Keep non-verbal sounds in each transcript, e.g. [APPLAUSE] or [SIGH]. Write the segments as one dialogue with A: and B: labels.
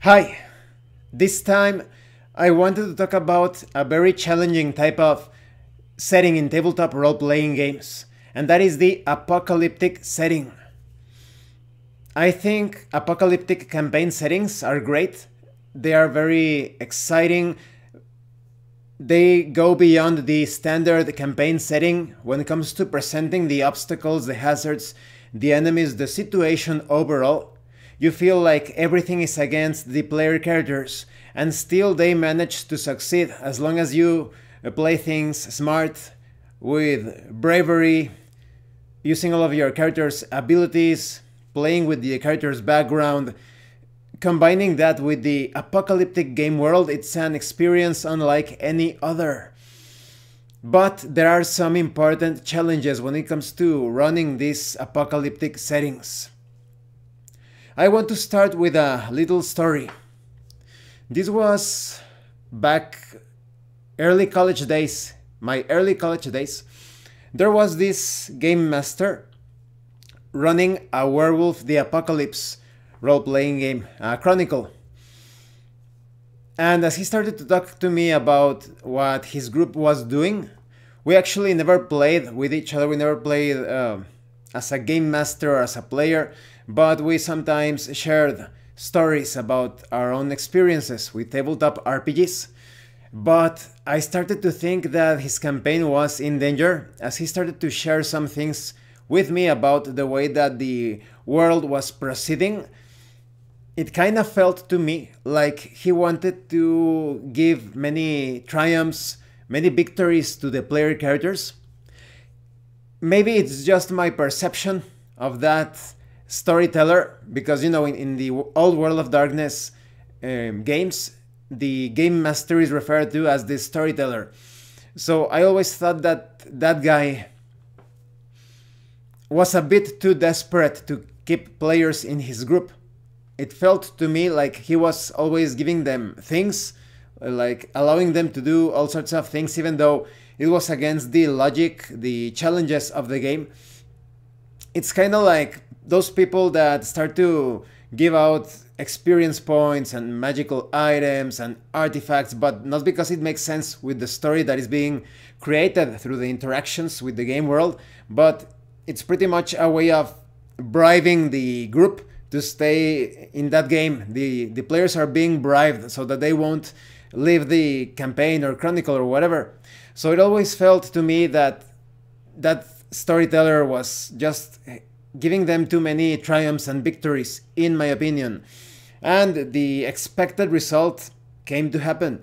A: Hi! This time I wanted to talk about a very challenging type of setting in tabletop role playing games, and that is the apocalyptic setting. I think apocalyptic campaign settings are great, they are very exciting. They go beyond the standard campaign setting when it comes to presenting the obstacles, the hazards, the enemies, the situation overall you feel like everything is against the player characters, and still they manage to succeed as long as you uh, play things smart, with bravery, using all of your character's abilities, playing with the character's background. Combining that with the apocalyptic game world, it's an experience unlike any other. But there are some important challenges when it comes to running these apocalyptic settings. I want to start with a little story. This was back early college days, my early college days. There was this game master running a Werewolf the Apocalypse role playing game, a Chronicle. And as he started to talk to me about what his group was doing, we actually never played with each other. We never played uh, as a game master or as a player but we sometimes shared stories about our own experiences with tabletop RPGs. But I started to think that his campaign was in danger as he started to share some things with me about the way that the world was proceeding. It kind of felt to me like he wanted to give many triumphs, many victories to the player characters. Maybe it's just my perception of that storyteller because you know in, in the old world of darkness um, games the game master is referred to as the storyteller. So i always thought that that guy was a bit too desperate to keep players in his group. It felt to me like he was always giving them things like allowing them to do all sorts of things even though it was against the logic the challenges of the game. It's kind of like those people that start to give out experience points and magical items and artifacts, but not because it makes sense with the story that is being created through the interactions with the game world, but it's pretty much a way of bribing the group to stay in that game. The the players are being bribed so that they won't leave the campaign or chronicle or whatever. So it always felt to me that that storyteller was just giving them too many triumphs and victories, in my opinion. And the expected result came to happen.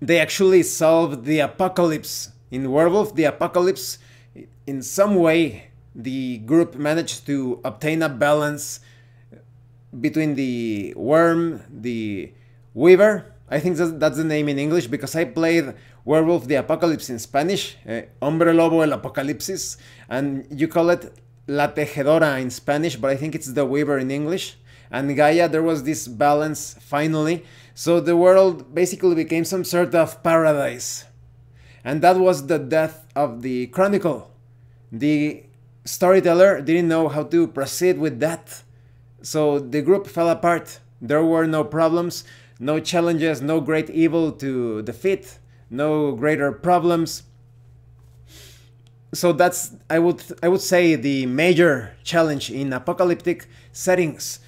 A: They actually solved the apocalypse. In Werewolf, the apocalypse, in some way, the group managed to obtain a balance between the Wyrm, the weaver. I think that's the name in English because I played Werewolf the Apocalypse in Spanish, eh, Hombre Lobo el Apocalipsis, and you call it La Tejedora in Spanish, but I think it's the Weaver in English. And Gaia, there was this balance finally. So the world basically became some sort of paradise. And that was the death of the Chronicle. The storyteller didn't know how to proceed with that. So the group fell apart. There were no problems, no challenges, no great evil to defeat, no greater problems so that's I would I would say the major challenge in apocalyptic settings.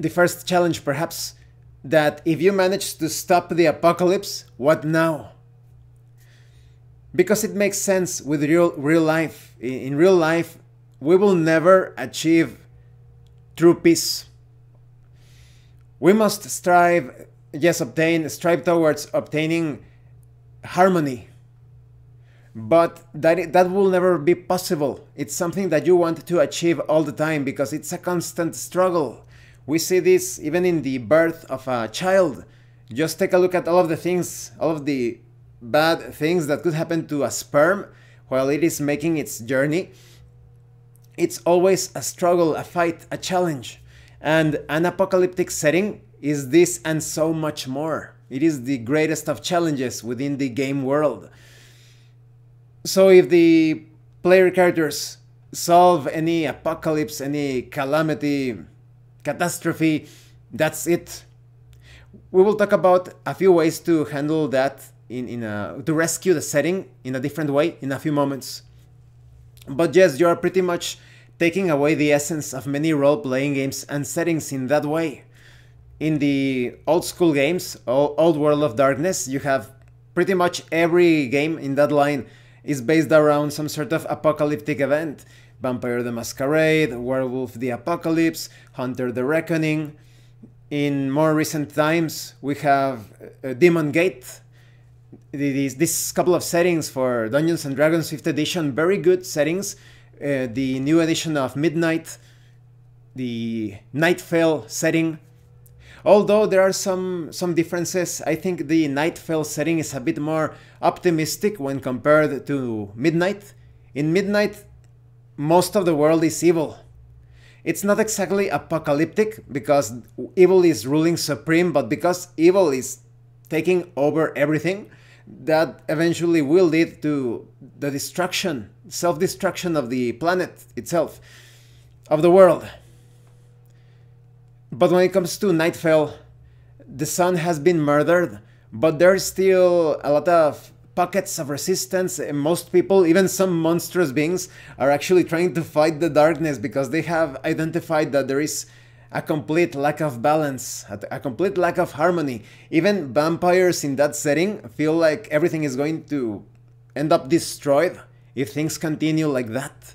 A: The first challenge perhaps that if you manage to stop the apocalypse, what now? Because it makes sense with real real life. In real life, we will never achieve true peace. We must strive, yes, obtain, strive towards obtaining harmony but that that will never be possible. It's something that you want to achieve all the time because it's a constant struggle. We see this even in the birth of a child. Just take a look at all of the things all of the bad things that could happen to a sperm while it is making its journey. It's always a struggle a fight a challenge. And an apocalyptic setting is this and so much more. It is the greatest of challenges within the game world so if the player characters solve any apocalypse, any calamity, catastrophe, That's it. We will talk about a few ways to handle that in, in a, to rescue the setting in a different way in a few moments. But yes, you are pretty much taking away the essence of many role-playing games and settings in that way. In the old school games, Old World of Darkness, you have pretty much every game in that line is based around some sort of apocalyptic event. Vampire the Masquerade, Werewolf the Apocalypse, Hunter the Reckoning. In more recent times, we have uh, Demon Gate. This, this couple of settings for Dungeons and Dragons 5th edition, very good settings. Uh, the new edition of Midnight, the Nightfell setting, Although there are some, some differences, I think the Nightfell setting is a bit more optimistic when compared to Midnight. In Midnight, most of the world is evil. It's not exactly apocalyptic because evil is ruling supreme, but because evil is taking over everything, that eventually will lead to the destruction, self-destruction of the planet itself, of the world. But when it comes to Nightfell, the sun has been murdered, but there's still a lot of pockets of resistance and most people, even some monstrous beings, are actually trying to fight the darkness because they have identified that there is a complete lack of balance, a complete lack of harmony. Even vampires in that setting feel like everything is going to end up destroyed if things continue like that.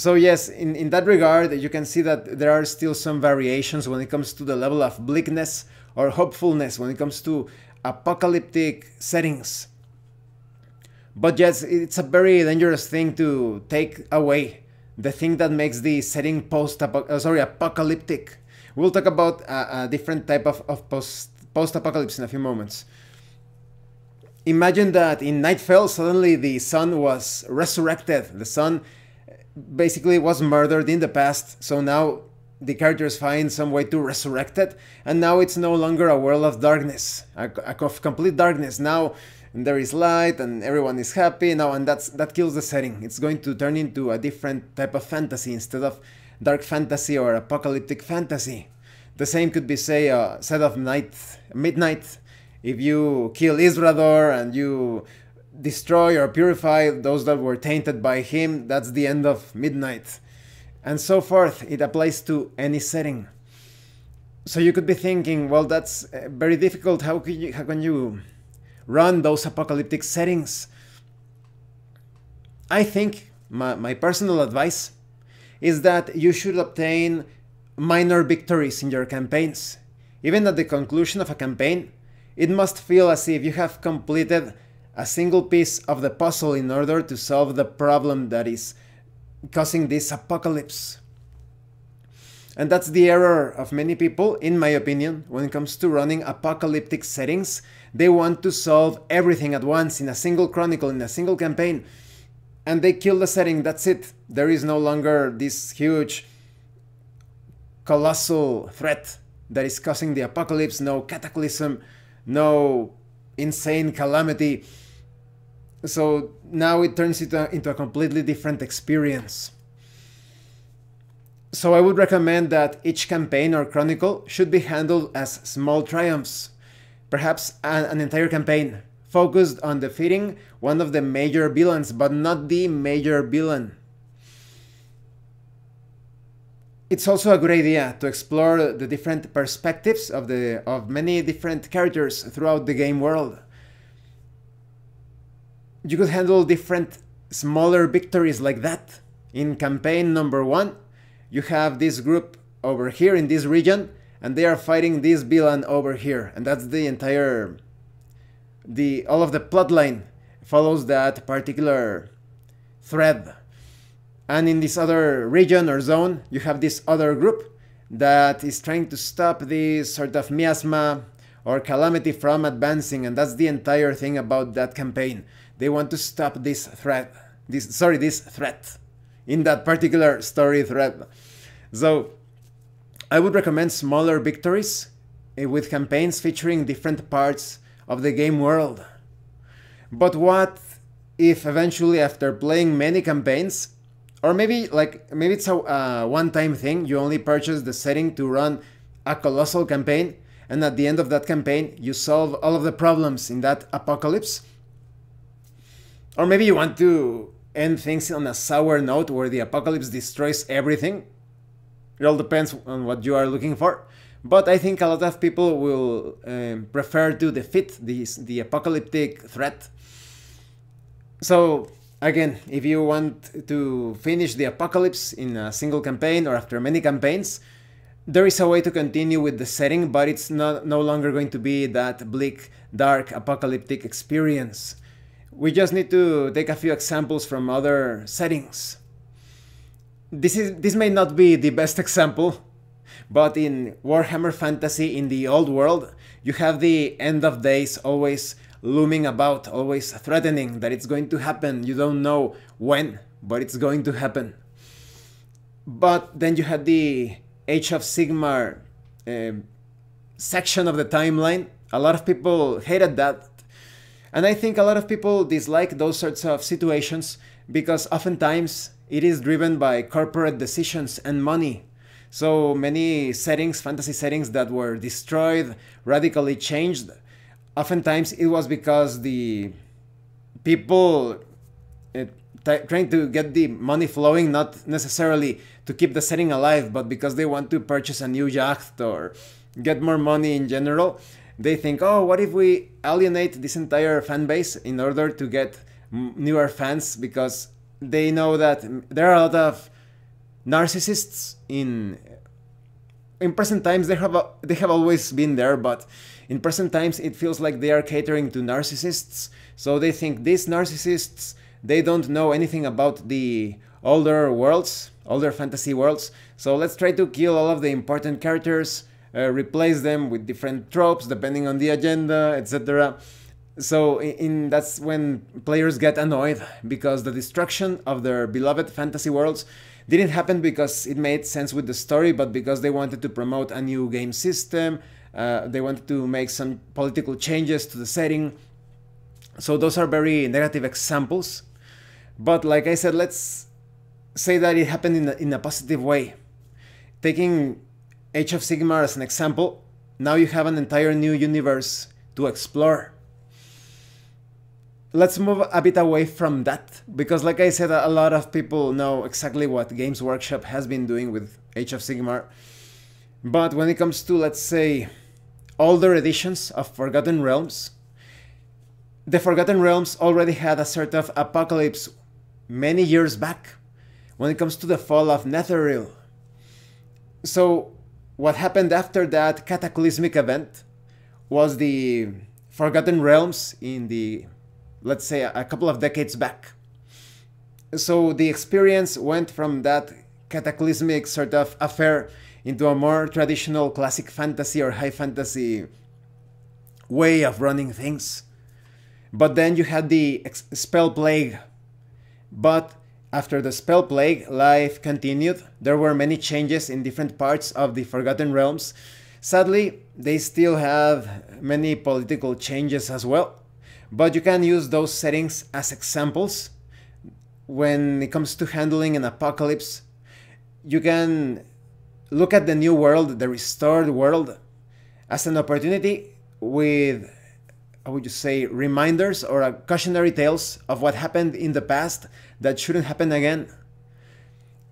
A: So yes, in, in that regard, you can see that there are still some variations when it comes to the level of bleakness or hopefulness when it comes to apocalyptic settings. But yes, it's a very dangerous thing to take away the thing that makes the setting post uh, sorry apocalyptic. We'll talk about a, a different type of, of post post apocalypse in a few moments. Imagine that in Nightfell suddenly the sun was resurrected. The sun basically was murdered in the past, so now the characters find some way to resurrect it, and now it's no longer a world of darkness, a, a of complete darkness. Now there is light and everyone is happy now, and that's that kills the setting. It's going to turn into a different type of fantasy instead of dark fantasy or apocalyptic fantasy. The same could be say uh, set of night midnight. If you kill Izrador and you destroy or purify those that were tainted by him, that's the end of midnight. And so forth, it applies to any setting. So you could be thinking, well, that's uh, very difficult. How can you, how can you run those apocalyptic settings? I think my, my personal advice is that you should obtain minor victories in your campaigns. Even at the conclusion of a campaign, it must feel as if you have completed a single piece of the puzzle in order to solve the problem that is causing this apocalypse. And that's the error of many people, in my opinion, when it comes to running apocalyptic settings. They want to solve everything at once in a single chronicle, in a single campaign. And they kill the setting, that's it. There is no longer this huge, colossal threat that is causing the apocalypse, no cataclysm, no insane calamity. So now it turns into a, into a completely different experience. So I would recommend that each campaign or chronicle should be handled as small triumphs, perhaps an, an entire campaign focused on defeating one of the major villains, but not the major villain. It's also a good idea to explore the different perspectives of the of many different characters throughout the game world you could handle different smaller victories like that. In campaign number one, you have this group over here in this region, and they are fighting this villain over here, and that's the entire the all of the plotline follows that particular thread. And in this other region or zone, you have this other group that is trying to stop this sort of miasma or calamity from advancing, and that's the entire thing about that campaign. They want to stop this threat, this sorry, this threat in that particular story thread. So I would recommend smaller victories eh, with campaigns featuring different parts of the game world. But what if eventually after playing many campaigns, or maybe like maybe it's a uh, one-time thing, you only purchase the setting to run a colossal campaign, and at the end of that campaign, you solve all of the problems in that apocalypse. Or maybe you want to end things on a sour note where the apocalypse destroys everything. It all depends on what you are looking for. But I think a lot of people will um, prefer to defeat this, the apocalyptic threat. So, again, if you want to finish the apocalypse in a single campaign or after many campaigns, there is a way to continue with the setting, but it's not no longer going to be that bleak, dark, apocalyptic experience. We just need to take a few examples from other settings. This is this may not be the best [LAUGHS] example, but in Warhammer Fantasy in the old world, you have the end of days always looming about, always threatening that it's going to happen. You don't know when, but it's going to happen. But then you had the Age of Sigmar uh, section of the timeline. A lot of people hated that. And I think a lot of people dislike those sorts of situations because oftentimes it is driven by corporate decisions and money. So many settings, fantasy settings that were destroyed, radically changed, oftentimes it was because the people uh, trying to get the money flowing, not necessarily to keep the setting alive, but because they want to purchase a new yacht or get more money in general, they think, oh, what if we alienate this entire fan base in order to get newer fans? Because they know that there are a lot of narcissists in in present times. They have they have always been there but in present times it feels like they are catering to narcissists so they think these narcissists they don't know anything about the older worlds older fantasy worlds so let's try to kill all of the important characters uh, replace them with different tropes depending on the agenda etc so in, that's when players get annoyed because the destruction of their beloved fantasy worlds didn't happen because it made sense with the story, but because they wanted to promote a new game system. Uh, they wanted to make some political changes to the setting. So those are very negative examples. But like I said, let's say that it happened in a, in a positive way. Taking Age of Sigmar as an example, now you have an entire new universe to explore let's move a bit away from that because like i said a lot of people know exactly what games workshop has been doing with age of sigmar but when it comes to let's say older editions of forgotten realms the forgotten realms already had a sort of apocalypse many years back when it comes to the fall of netheril so what happened after that cataclysmic event was the forgotten realms in the let's say a couple of decades back. So the experience went from that cataclysmic sort of affair into a more traditional classic fantasy or high fantasy way of running things. But then you had the spell plague. But after the spell plague, life continued. There were many changes in different parts of the Forgotten Realms. Sadly, they still have many political changes as well but you can use those settings as examples when it comes to handling an apocalypse. You can look at the new world, the restored world, as an opportunity with, how would you say, reminders or cautionary tales of what happened in the past that shouldn't happen again.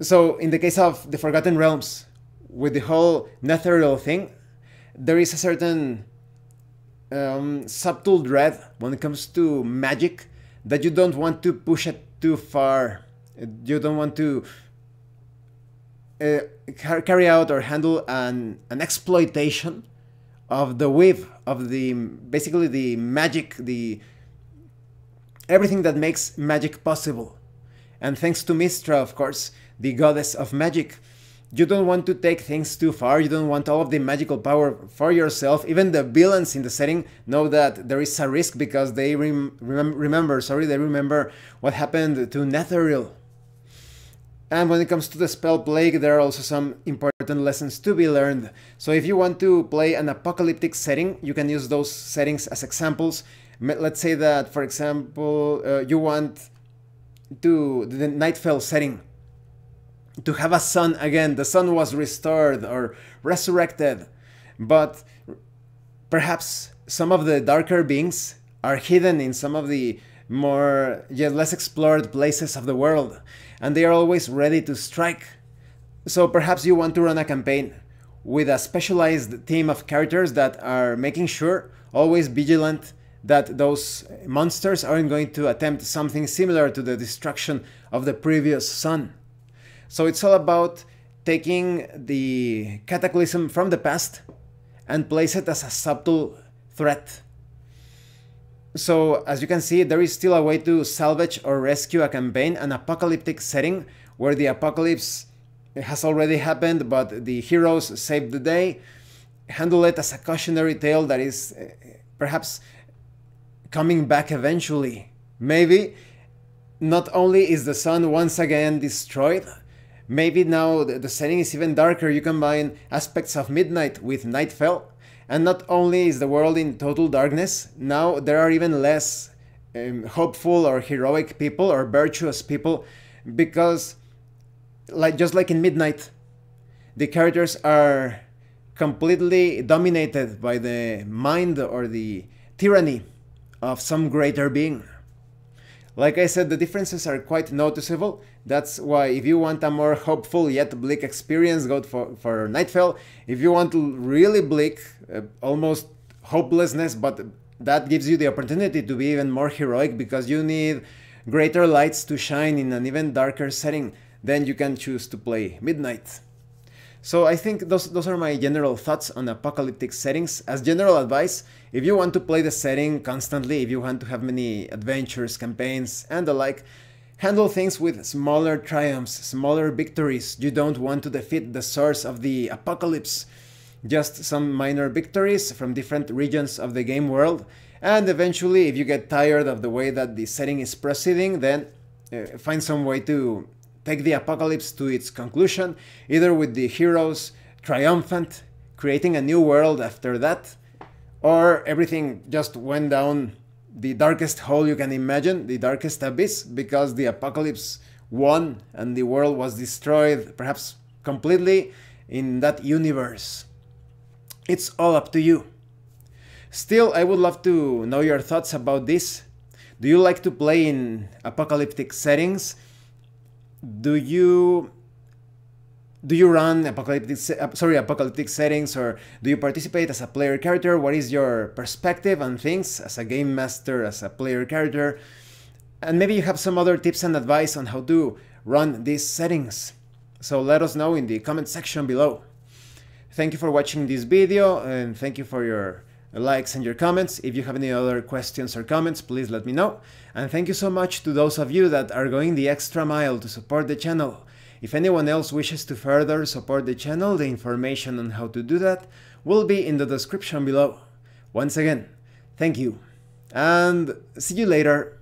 A: So, in the case of the Forgotten Realms, with the whole Netheril thing, there is a certain um, subtle dread when it comes to magic that you don't want to push it too far. You don't want to uh, carry out or handle an, an exploitation of the weave of the basically the magic the everything that makes magic possible and thanks to mystra of course the goddess of magic you don't want to take things too far, you don't want all of the magical power for yourself. Even the villains in the setting know that there is a risk because they rem rem remember, sorry, they remember what happened to Netheril. And when it comes to the spell plague, there are also some important lessons to be learned. So if you want to play an apocalyptic setting, you can use those settings as examples. Let's say that, for example, uh, you want to the Nightfell setting to have a sun again. The sun was restored or resurrected. But perhaps some of the darker beings are hidden in some of the more yet less explored places of the world, and they are always ready to strike. So perhaps you want to run a campaign with a specialized team of characters that are making sure, always vigilant, that those monsters aren't going to attempt something similar to the destruction of the previous sun. So it's all about taking the cataclysm from the past and place it as a subtle threat. So as you can see, there is still a way to salvage or rescue a campaign, an apocalyptic setting where the apocalypse has already happened, but the heroes save the day. Handle it as a cautionary tale that is uh, perhaps coming back eventually. Maybe not only is the sun once again destroyed, maybe now the setting is even darker. You combine aspects of midnight with nightfall, and not only is the world in total darkness, now there are even less um, hopeful or heroic people or virtuous people because like just like in midnight the characters are completely dominated by the mind or the tyranny of some greater being. Like I said, the differences are quite noticeable. That's why if you want a more hopeful yet bleak experience, go for, for Nightfall. If you want really bleak, uh, almost hopelessness, but that gives you the opportunity to be even more heroic because you need greater lights to shine in an even darker setting, then you can choose to play Midnight. So I think those, those are my general thoughts on apocalyptic settings. As general advice, if you want to play the setting constantly, if you want to have many adventures, campaigns, and the like, handle things with smaller triumphs, smaller victories. You don't want to defeat the source of the apocalypse. Just some minor victories from different regions of the game world. And eventually, if you get tired of the way that the setting is proceeding, then uh, find some way to take the apocalypse to its conclusion, either with the heroes triumphant, creating a new world after that, or everything just went down the darkest hole you can imagine, the darkest abyss, because the apocalypse won and the world was destroyed, perhaps completely, in that universe. It's all up to you. Still, I would love to know your thoughts about this. Do you like to play in apocalyptic settings? Do you do you run apocalyptic uh, sorry apocalyptic settings or do you participate as a player character? What is your perspective on things as a game master as a player character? And maybe you have some other tips and advice on how to run these settings. So let us know in the comment section below. Thank you for watching this video and thank you for your likes and your comments. If you have any other questions or comments, please let me know. And thank you so much to those of you that are going the extra mile to support the channel. If anyone else wishes to further support the channel, the information on how to do that will be in the description below. Once again, thank you, and see you later.